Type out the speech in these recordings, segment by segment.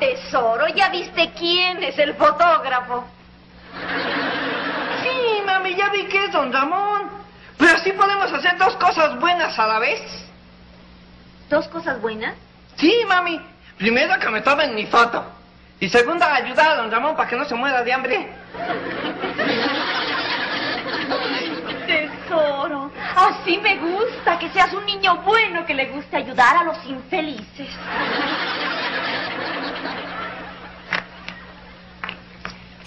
tesoro, ¿ya viste quién es el fotógrafo? Sí, mami, ya vi que es don Ramón. Pero así podemos hacer dos cosas buenas a la vez. ¿Dos cosas buenas? Sí, mami. Primero que me tomen mi foto. Y segunda, ayudar a don Ramón para que no se muera de hambre. Tesoro, así me gusta que seas un niño bueno que le guste ayudar a los infelices.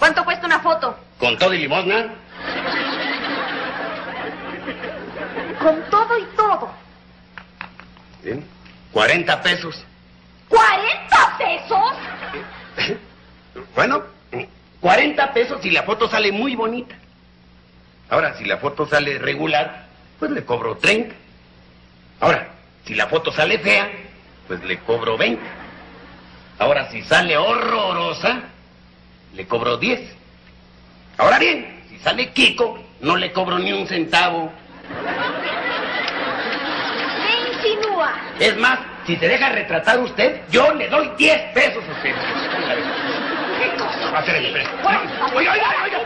¿Cuánto cuesta una foto? ¿Con todo y limosna? Con todo y todo. Bien. 40 pesos. ¿40 pesos? Bueno, 40 pesos y la foto sale muy bonita. Ahora, si la foto sale regular, pues le cobro 30. Ahora, si la foto sale fea, pues le cobro 20. Ahora, si sale horrorosa, le cobro 10. Ahora bien, si sale Kiko, no le cobro ni un centavo. Me insinúa. Es más, si se deja retratar usted, yo le doy 10 pesos a usted. ¿Qué cosa? Va a ser el. Bueno, Oiga, oiga, oiga.